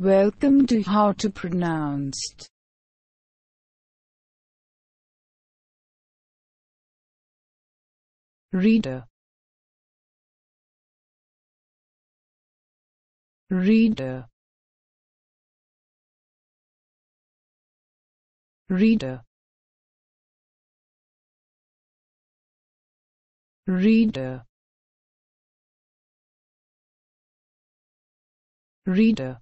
Welcome to How to Pronounced. Reader. Reader. Reader. Reader. Reader.